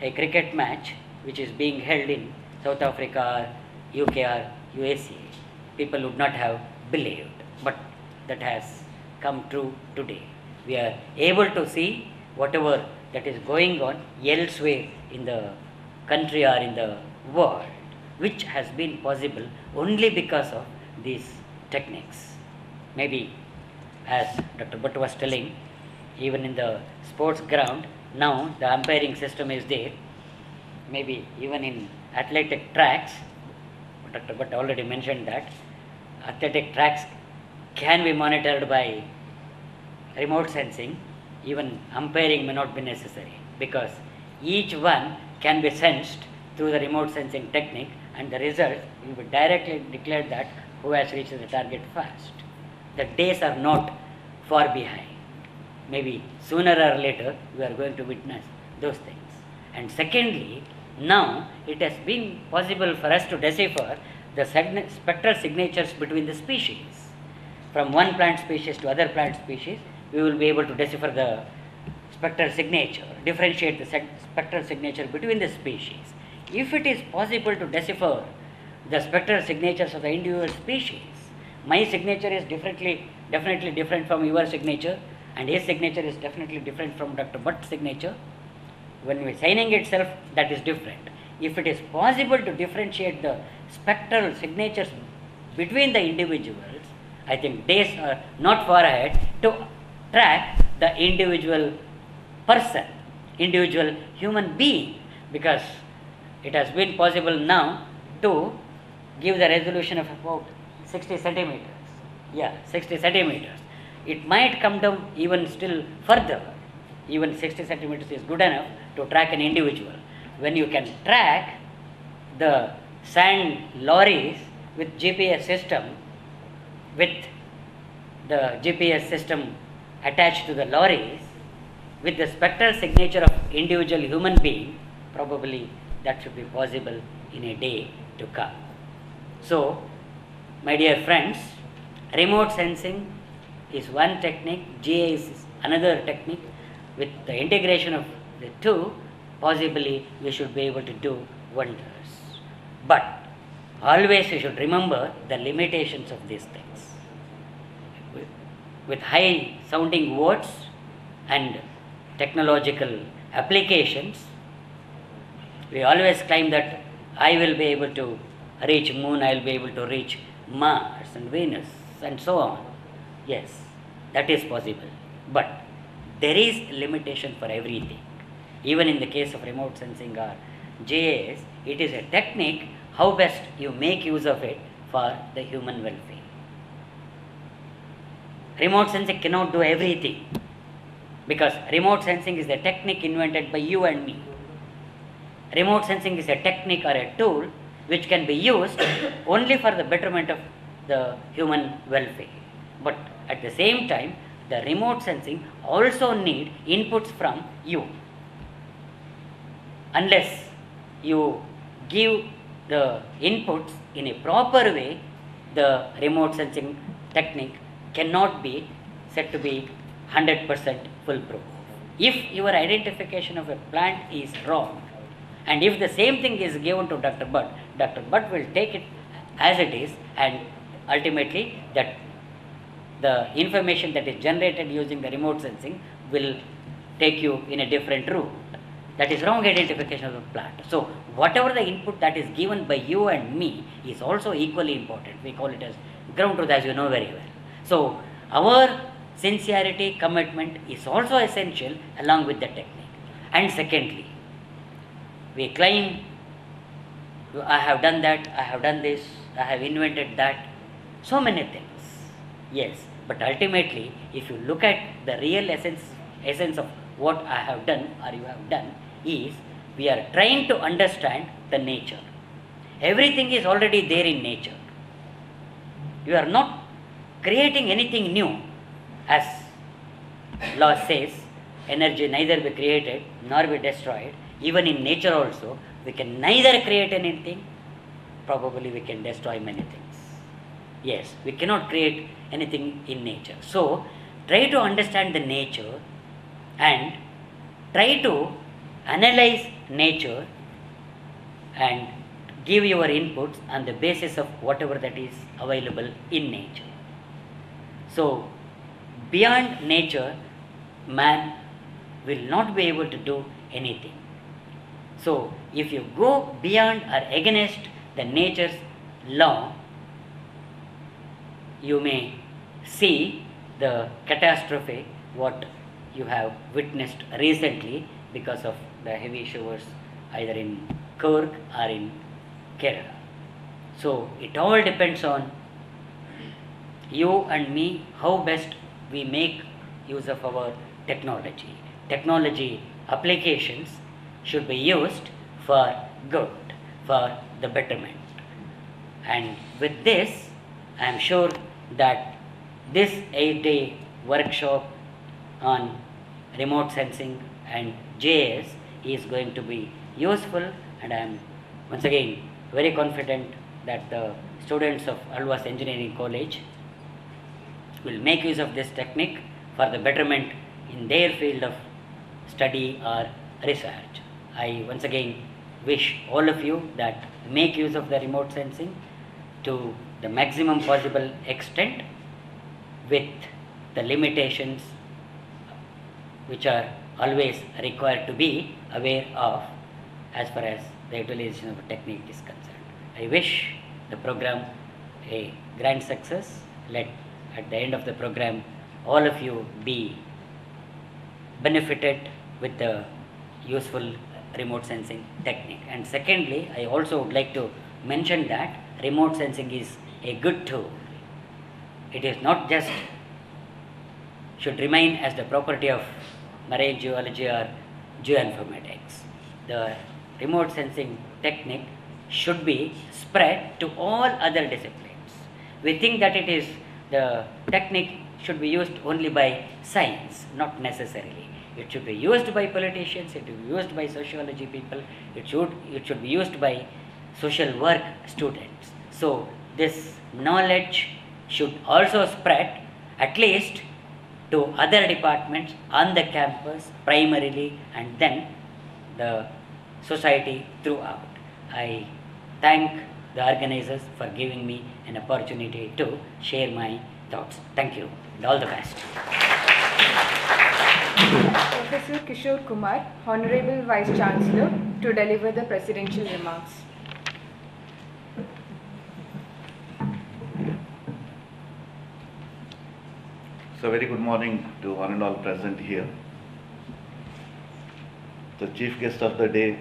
a cricket match, which is being held in South Africa, UK, or USA, people would not have believed. But that has come true today. We are able to see whatever that is going on elsewhere in the country or in the world, which has been possible only because of these techniques. Maybe, as Dr. Bhat was telling, even in the sports ground, now the umpiring system is there. Maybe even in athletic tracks, Dr. Bhat already mentioned that athletic tracks can be monitored by remote sensing, even umpiring may not be necessary because each one can be sensed through the remote sensing technique and the result will be directly declared that who has reached the target first. The days are not far behind. Maybe sooner or later we are going to witness those things. And secondly, now it has been possible for us to decipher the spectral signatures between the species. From one plant species to other plant species, we will be able to decipher the spectral signature, differentiate the spectral signature between the species. If it is possible to decipher the spectral signatures of the individual species, my signature is differently, definitely different from your signature, and his signature is definitely different from Dr. Bhat's signature. When we signing itself, that is different. If it is possible to differentiate the spectral signatures between the individuals, I think days are not far ahead to track the individual person, individual human being, because it has been possible now to give the resolution of about 60 centimeters. Yeah, 60 centimeters. It might come down even still further. Even 60 centimeters is good enough to track an individual. When you can track the sand lorries with GPS system, with the GPS system attached to the lorries, with the spectral signature of individual human being, probably that should be possible in a day to come. So, my dear friends, remote sensing is one technique, GIS is another technique. With the integration of the two, possibly we should be able to do wonders. But always we should remember the limitations of these things. With, high sounding words and technological applications, we always claim that I will be able to reach moon, I will be able to reach Mars and Venus and so on. Yes, that is possible. But there is limitation for everything. Even in the case of remote sensing or GIS, it is a technique how best you make use of it for the human welfare. Remote sensing cannot do everything because remote sensing is a technique invented by you and me. Remote sensing is a technique or a tool which can be used only for the betterment of the human welfare. But at the same time, the remote sensing also need inputs from you. Unless you give the inputs in a proper way, the remote sensing technique cannot be said to be 100% foolproof. If your identification of a plant is wrong, and if the same thing is given to Dr. Bhat, Dr. Bhat will take it as it is, and ultimately that the information that is generated using the remote sensing will take you in a different route. That is wrong identification of the plant. So, whatever the input that is given by you and me is also equally important. We call it as ground truth, as you know very well. So, our sincerity, commitment is also essential along with the technique. And secondly, we claim I have done that, I have done this, I have invented that, so many things. Yes, but ultimately, if you look at the real essence, essence of what I have done or you have done, is we are trying to understand the nature. Everything is already there in nature. You are not creating anything new, as law says, energy neither be created nor be destroyed. Even in nature also, we can neither create anything, probably we can destroy many things. Yes, we cannot create anything in nature. So, try to understand the nature and try to analyze nature and give your inputs on the basis of whatever that is available in nature. So, beyond nature, man will not be able to do anything. So, if you go beyond or against the nature's law, you may see the catastrophe what you have witnessed recently because of the heavy showers either in Coorg or in Kerala. So it all depends on you and me how best we make use of our technology. Technology applications should be used for good, for the betterment. And with this, I am sure that this eight day workshop on remote sensing and GIS is going to be useful and I am once again very confident that the students of Alvas Engineering College will make use of this technique for the betterment in their field of study or research. I once again wish all of you that make use of the remote sensing to the maximum possible extent with the limitations which are always required to be aware of as far as the utilization of a technique is concerned. I wish the program a grand success. Let at the end of the program all of you be benefited with the useful remote sensing technique. And secondly, I also would like to mention that remote sensing is a good tool. It is not just should remain as the property of marine geology or geoinformatics. The remote sensing technique should be spread to all other disciplines. We think that it is the technique should be used only by science, not necessarily. It should be used by politicians, it should be used by sociology people, it should, it should be used by social work students. So, this knowledge should also spread at least to other departments on the campus primarily and then the society throughout. I thank the organizers for giving me an opportunity to share my thoughts. Thank you and all the best. Professor Kishore Kumar, Honorable Vice Chancellor, to deliver the presidential remarks. So very good morning to one and all present here. The chief guest of the day,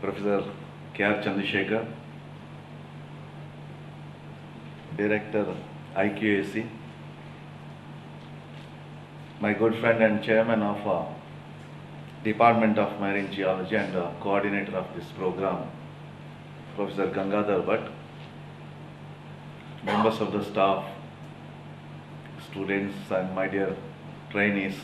Professor K.R. Chandrasekhar, Director IQAC, my good friend and chairman of uh, Department of Marine Geology and uh, coordinator of this program, Professor Gangadhar Bhat, members of the staff, students and my dear trainees.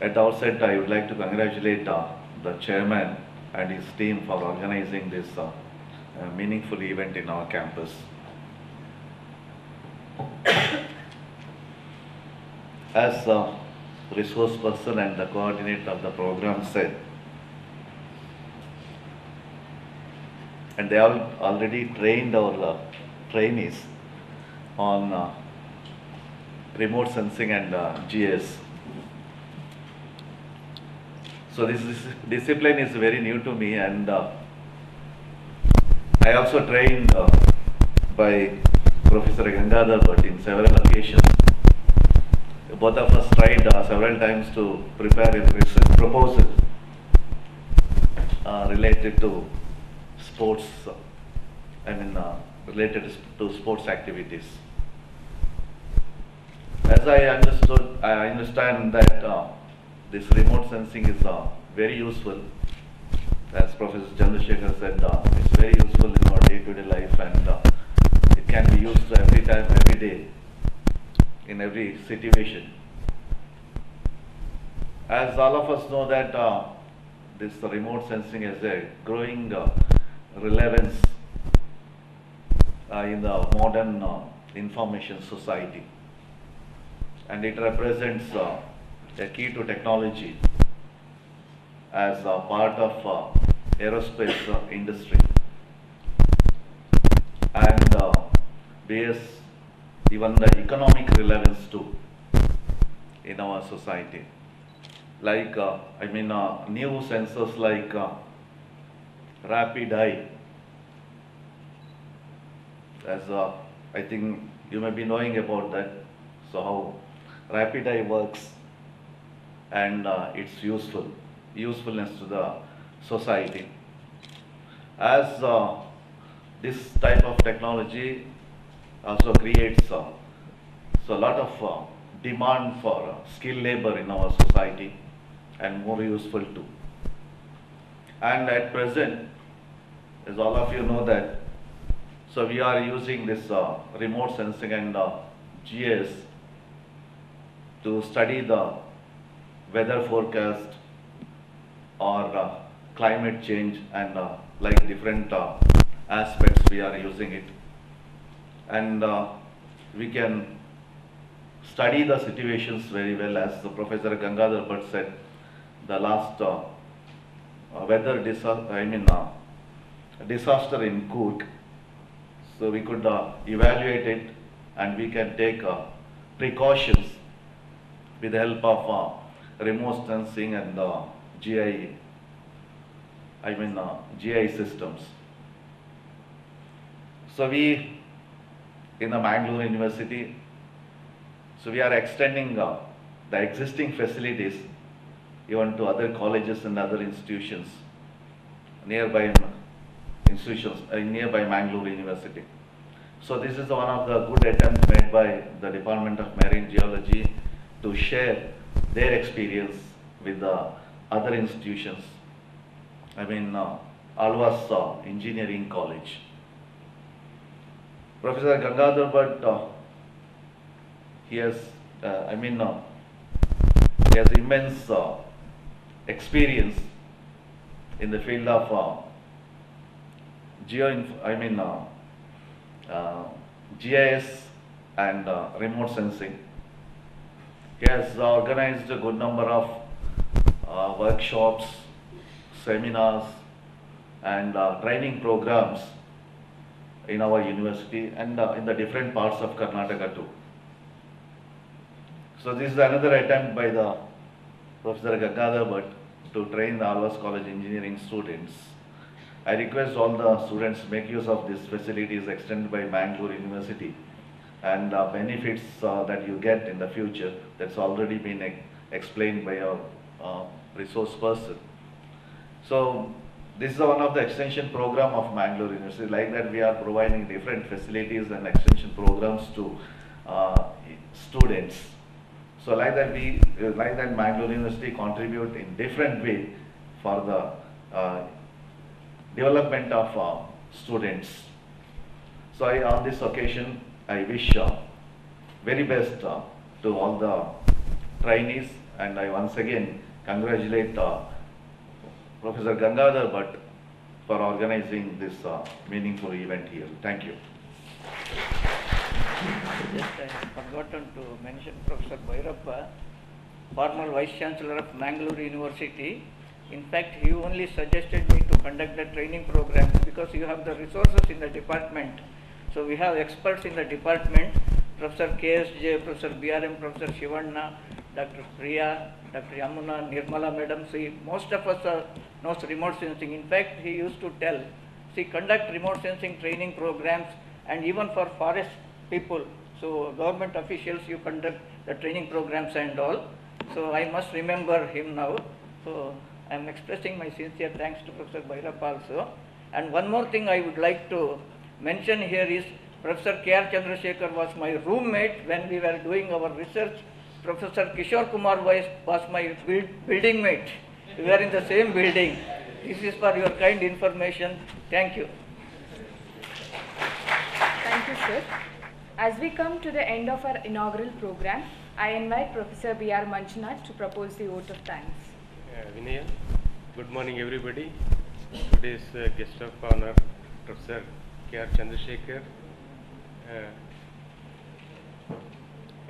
At the outset, I would like to congratulate uh, the chairman and his team for organizing this uh, meaningful event in our campus. As a resource person and the coordinator of the program said, and they all already trained our uh, trainees on uh, remote sensing and uh, GIS. So this, this discipline is very new to me and uh, I also trained uh, by Professor Gangadhar Bhat in several occasions. Both of us tried uh, several times to prepare a research proposal uh, related to sports, uh, I mean uh, related to sports activities. As I understood, I understand that uh, this remote sensing is uh, very useful. As Professor Chandrasekhar said, it's very useful in our day-to-day life and it can be used every time, every day, in every situation. As all of us know that uh, this remote sensing has a growing uh, relevance uh, in the modern uh, information society and it represents uh, a key to technology as a part of uh, aerospace industry and uh, bears even the economic relevance too in our society. Like uh, i mean uh, new sensors like uh, RapidEye. As uh, i think you may be knowing about that. So how RapidEye works and uh, its useful usefulness to the society. As uh, this type of technology also creates so a lot of uh, demand for uh, skilled labor in our society and more useful too. And at present as all of you know that so we are using this uh, remote sensing and uh, GIS to study the weather forecast or uh, climate change and uh, like different aspects we are using it and uh, we can study the situations very well as the professor Gangadhar Bhat said the last uh, uh, weather disaster I mean disaster in Coorg so we could evaluate it and we can take precautions with the help of remote sensing and uh, GI, I mean uh, GI systems. So we, in the Mangalore University, so we are extending uh, the existing facilities even to other colleges and other institutions nearby institutions, uh, nearby Mangalore University. So this is one of the good attempts made by the Department of Marine Geology to share their experience with the other institutions. I mean, uh, Alvas uh, Engineering College. Professor Gangadhar Bhat, uh, he has, uh, I mean, uh, he has immense uh, experience in the field of uh, geo, I mean, uh, uh, GIS and uh, remote sensing. He has organized a good number of workshops, seminars, and training programs in our university and in the different parts of Karnataka too. So this is another attempt by the Professor Gangadhar Bhat to train the Alvas College engineering students. I request all the students make use of these facilities extended by Mangalore University and uh, benefits uh, that you get in the future that's already been ex- explained by our uh, resource person. So this is one of the extension program of Mangalore University. Like that, we are providing different facilities and extension programs to uh, students. So like that, we like that Mangalore University contribute in different way for the uh, development of uh, students. So I, on this occasion, I wish uh, very best uh, to all the trainees, and I once again congratulate uh, Professor Gangadhar Bhat for organizing this uh, meaningful event here. Thank you. Just I have forgotten to mention Professor Bhairappa, former Vice Chancellor of Mangalore University. In fact, he only suggested me to conduct the training programs because you have the resources in the department. So we have experts in the department, Professor KSJ, Professor BRM, Professor Shivanna, Dr. Priya, Dr. Yamuna, Nirmala Madam. See, most of us are, knows remote sensing. In fact, he used to tell, see, conduct remote sensing training programs and even for forest people. So government officials, you conduct the training programs and all. So I must remember him now. So I am expressing my sincere thanks to Professor Bhairappa also. And one more thing I would like to mention here is Professor K.R. Chandrasekhar was my roommate when we were doing our research. Professor Kishore Kumar was, was my build, building mate. We were in the same building. This is for your kind information. Thank you. Thank you, sir. As we come to the end of our inaugural program, I invite Professor B.R. Manjunath to propose the vote of thanks. Uh, Vinaya, good morning everybody. Today's uh, guest of honor, Professor K.R. Chandrasekhar, uh,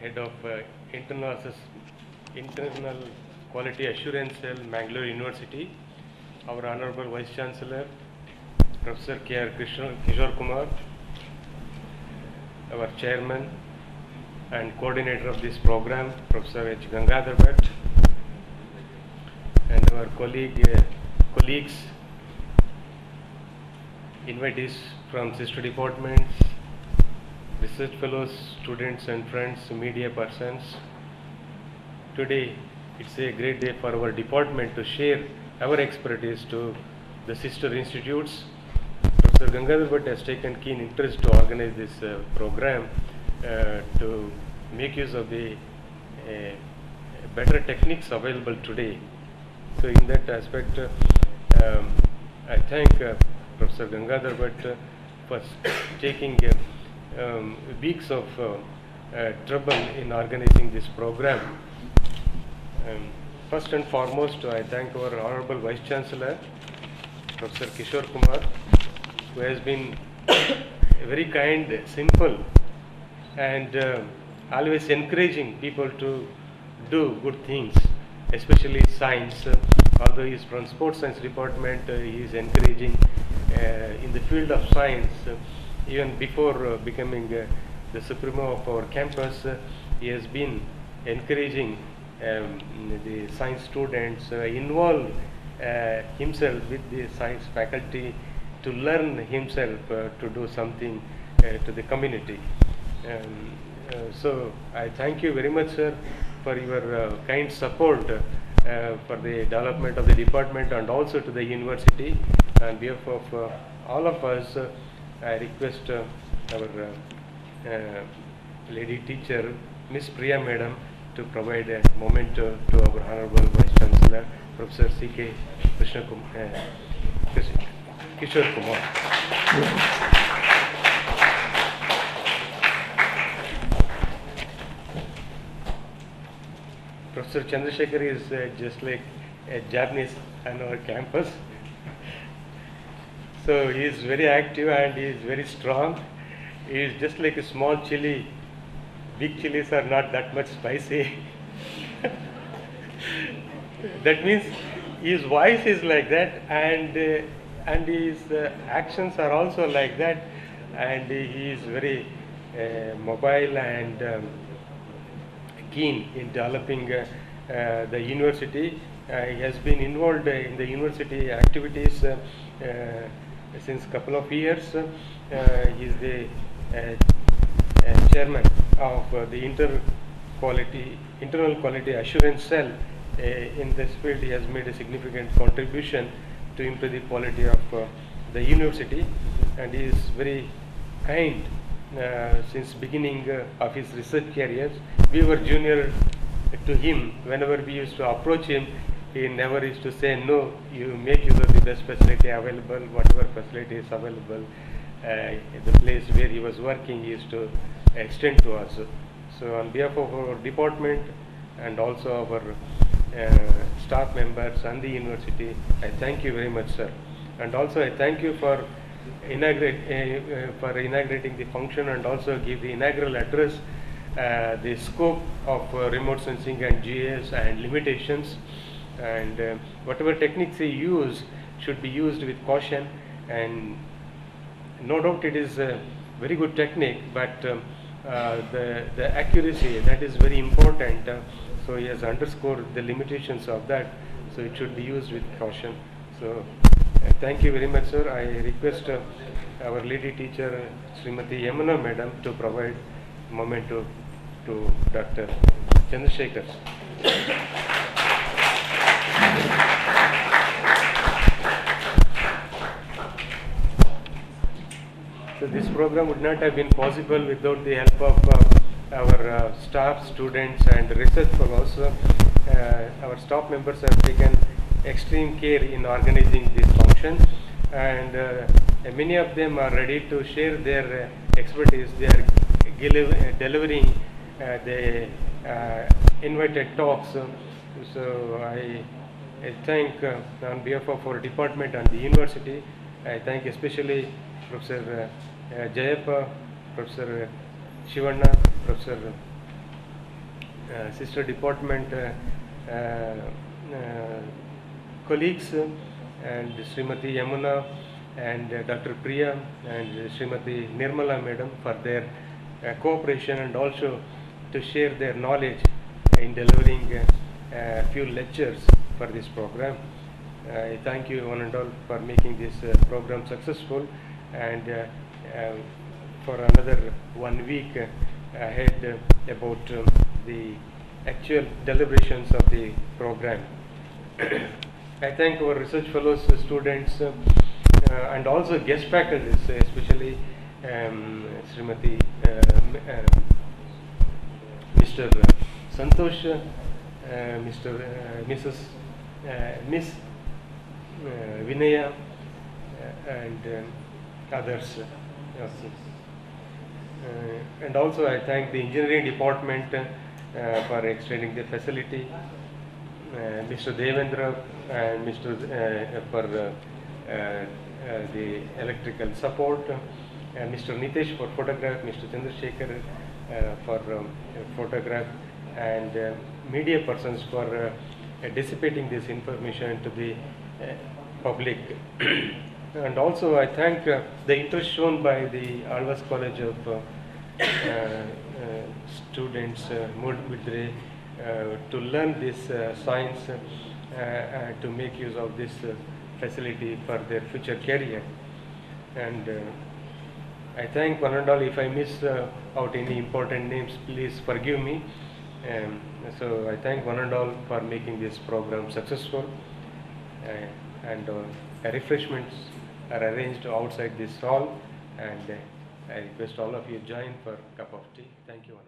Head of uh, internal internal quality assurance Mangalore university our honourable vice chancellor professor K R Krishna Kishore Kumar our chairman and coordinator of this programme professor H Gangadhar Bhatt and our colleague colleagues invitees from sister departments research fellows, students and friends, media persons. Today, it's a great day for our department to share our expertise to the sister institutes. Professor Gangadhar has taken keen interest to organize this uh, program uh, to make use of the uh, better techniques available today. So in that aspect, um, I thank uh, Professor Gangadhar for taking uh, um, weeks of uh, uh, trouble in organizing this program. Um, first and foremost, I thank our Honorable Vice Chancellor, Professor Kishore Kumar, who has been very kind, simple, and uh, always encouraging people to do good things, especially science. Uh, although he is from sports science department, uh, he is encouraging uh, in the field of science. Even before uh, becoming uh, the supremo of our campus, uh, he has been encouraging um, the science students, involve himself with the science faculty to learn himself to do something to the community. Um, so I thank you very much, sir, for your uh, kind support uh, for the development of the department and also to the university. On behalf of uh, all of us, I request uh, our uh, uh, lady teacher, Miss Priya Madam, to provide a moment to our Honorable Vice Chancellor, Professor C.K. Krishna Kishore Kumar. Professor Chandrasekhar is uh, just like a Japanese on our campus. So he is very active and he is very strong. He is just like a small chili big chilies are not that much spicy. that means his voice is like that and uh, and his uh, actions are also like that and he is very uh, mobile and um, keen in developing uh, uh, the university. Uh, he has been involved in the university activities since couple of years. Uh, he is the uh, uh, chairman of uh, the inter quality internal quality assurance cell. In this field, he has made a significant contribution to improve the quality of the university, and he is very kind uh, since beginning uh, of his research careers. We were junior to him. Whenever we used to approach him, he never used to say no. You make use of the best facility available, whatever facility is available. Uh, the place where he was working, used to extend to us. So, on behalf of our department and also our uh, staff members and the university, I thank you very much, sir. And also, I thank you for uh, uh, for inaugurating the function and also give the inaugural address, uh, the scope of uh, remote sensing and GIS and limitations and uh, whatever techniques they use should be used with caution. And no doubt it is a very good technique but um, uh, the, the accuracy that is very important. Uh, so he has underscored the limitations of that. So it should be used with caution. So uh, thank you very much sir. I request uh, our lady teacher srimati yamuna madam to provide memento to dr chandrasekhar So this program would not have been possible without the help of uh, our uh, staff, students and research fellows. Uh, our staff members have taken extreme care in organizing this function and uh, many of them are ready to share their uh, expertise. They are delivering the invited talks. So I, I thank on behalf of our department and the university, I thank especially Professor Jayappa, Professor Shivanna, Professor sister department uh, uh, uh, colleagues uh, and Srimati Yamuna and uh, Dr. Priya and Srimati Nirmala madam for their uh, cooperation and also to share their knowledge in delivering uh, a few lectures for this program. I thank you one and all for making this uh, program successful and uh, for another one week uh, ahead uh, about um, the actual deliberations of the program. I thank our research fellows, uh, students, uh, uh, and also guest faculties, uh, especially um, Srimati uh, um, Mr. Santosh, uh, Mr. Uh, Mrs. Uh, Miss uh, Vinaya, uh, and others. Uh, yes. Uh, and also I thank the engineering department uh, for extending the facility, uh, Mr. Devendra and Mr. For the electrical support, and Mr. Nitesh for photograph, Mr. Chandrasekhar for um, photograph, and uh, media persons for uh, dissipating this information to the uh, public. and also I thank uh, the interest shown by the Alvas College of uh, uh, uh, students, uh, uh, to learn this science, to make use of this facility for their future career. And I thank one and all. If I miss out any important names, please forgive me. Um, so I thank one and all for making this program successful. And uh, refreshments are arranged outside this hall. And uh, I request all of you join for a cup of tea. Thank you.